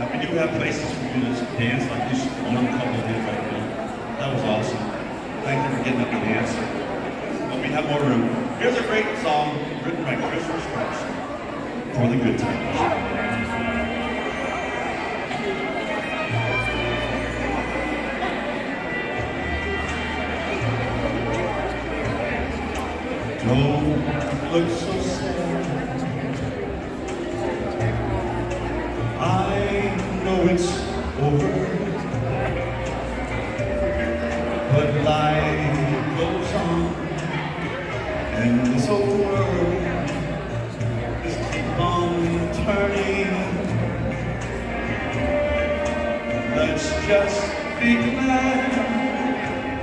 Now, we do have places for you to dance, like this young couple did right now. That was awesome. Thank you for getting up to dance. But we have more room. Here's a great song written by Chris Scratch for the good times. looks just be glad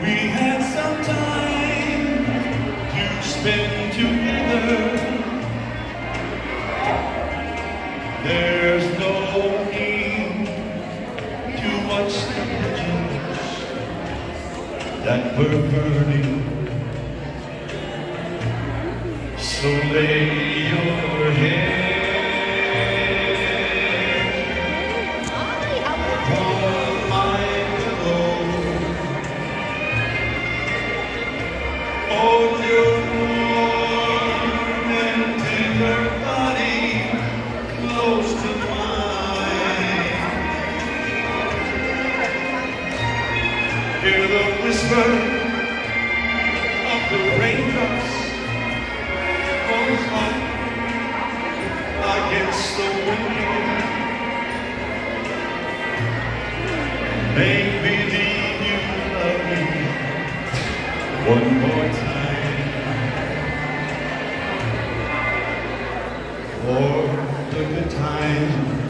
we had some time to spend together. There's no need to watch the pigeons that were burning. So lay your head. good time.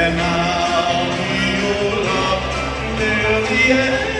And I'll be all till the end.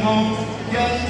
home. Yes.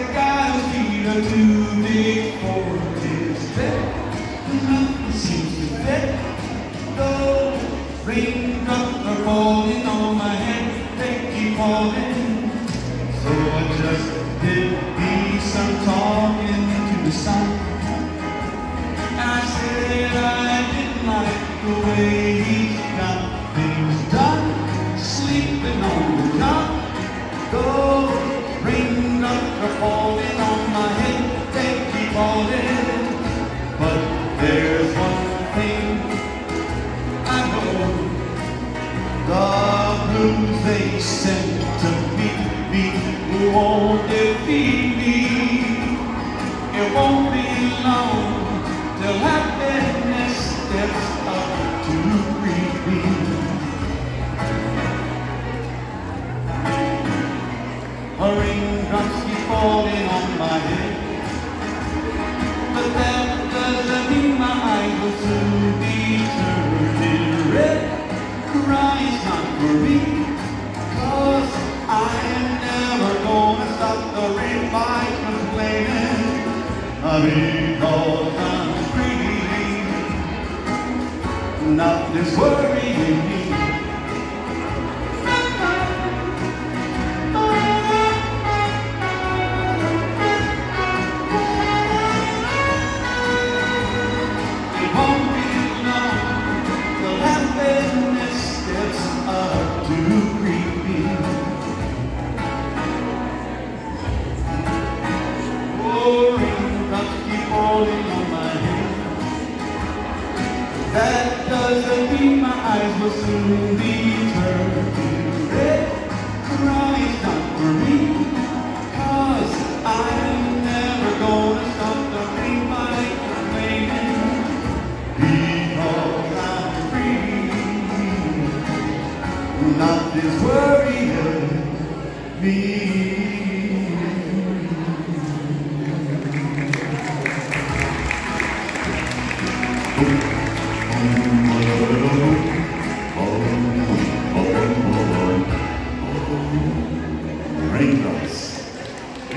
are too big for this bed. Seems to fit. Though raindrops are falling on my head, they keep falling. So I just did me some talking to the sun. I said I didn't like the way His word.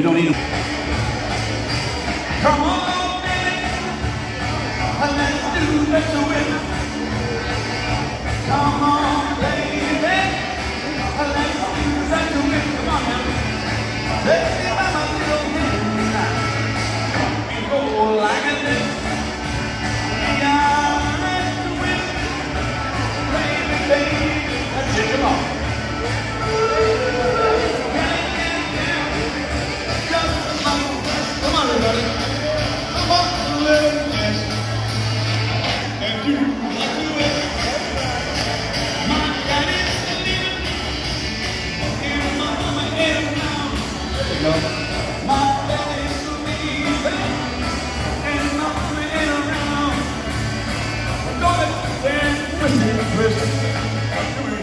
You don't need them.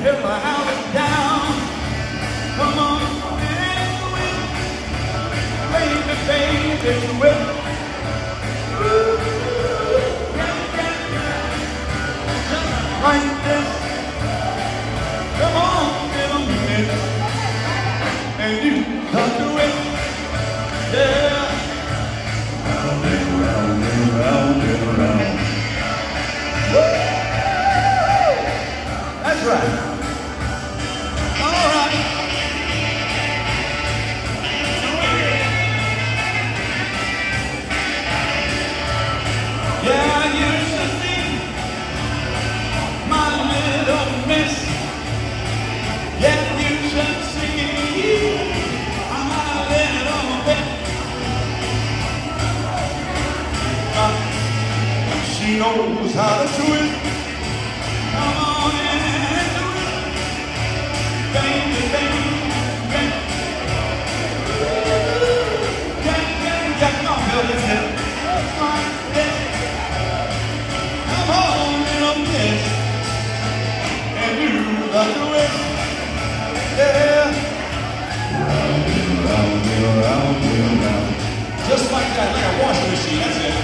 if my house is down. Come on, baby, baby, baby, baby, Just like that, like a washing machine, that's it.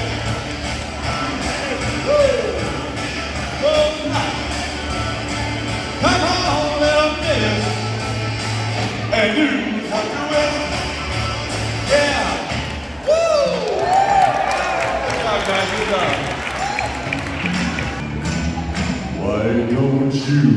Come on, little miss, and. Yeah. Woo! Good job, guys. Good job. Why don't you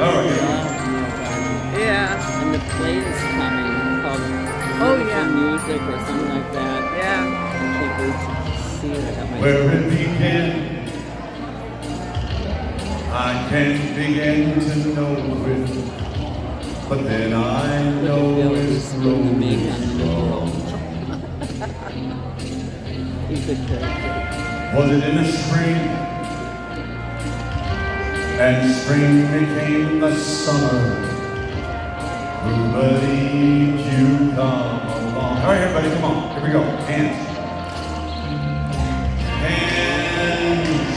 Oh, yeah. Love Neil Diamond. Yeah. And the play is coming called Oh, Beautiful yeah. Music or something like that. Yeah. I can't wait to see it. I my Where it began, I can't begin to know it. But then I know Billy it's who's doing the slowly makeup on the slow. hill. He's a character. Was it in the spring? And spring became the summer. Who believed you come along? All right, everybody, come on. Here we go. Hands. Hands.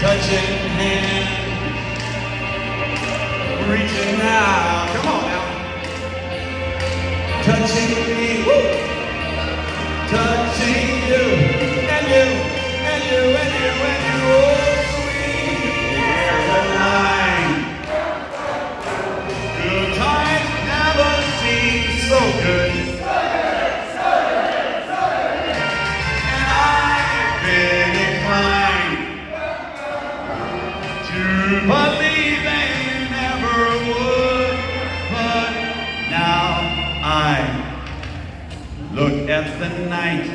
Touching hands. Reaching out. Come on now. Touching me. Woo! touching you, and you, and you, and you, and you, look at the night.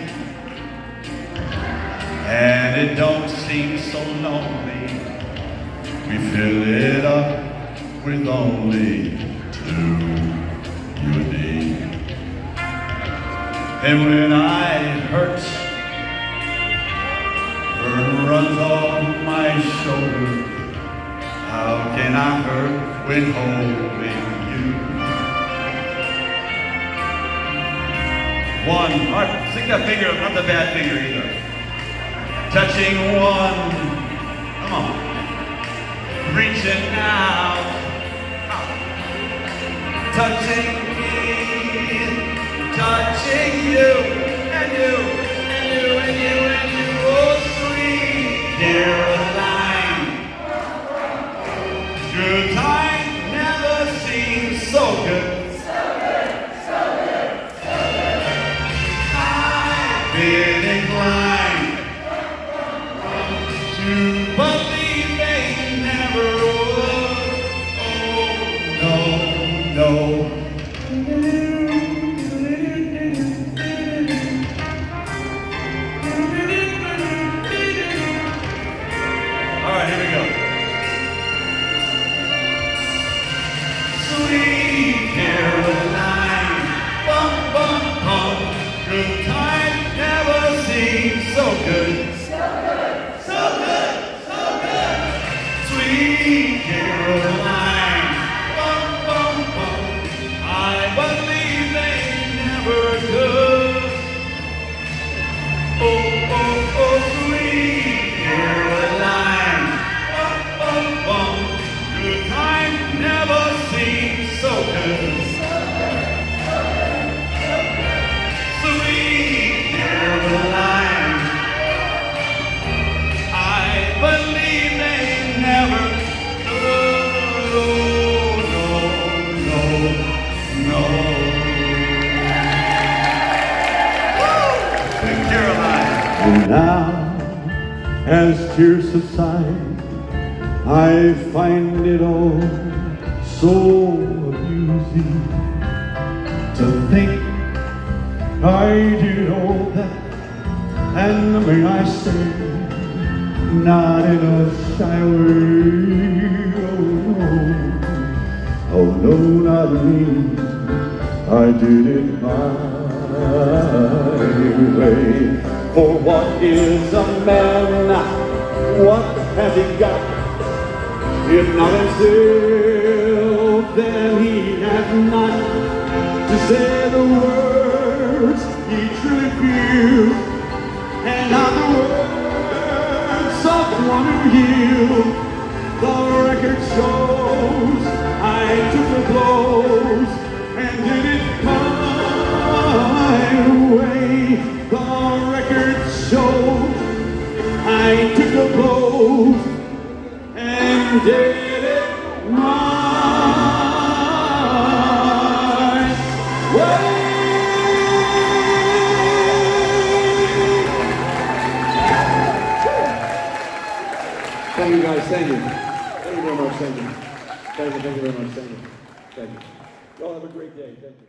And it don't seem so lonely. We fill it up with only two you and and when I hurt burden runs off my shoulder. How can I hurt when holding One. All right, sing that finger, not the bad finger either. Touching one. Come on. Reaching out. Touching me. Touching you. And you. And you. And you. And you. Oh, sweet Caroline. Himself, then he has not to say the words he truly feels, and not the words of one who yields. The record shows I took the blows and did it my way. The record shows I took the blows and did Thank you very much, thank you. Thank you. Y'all have a great day, thank you.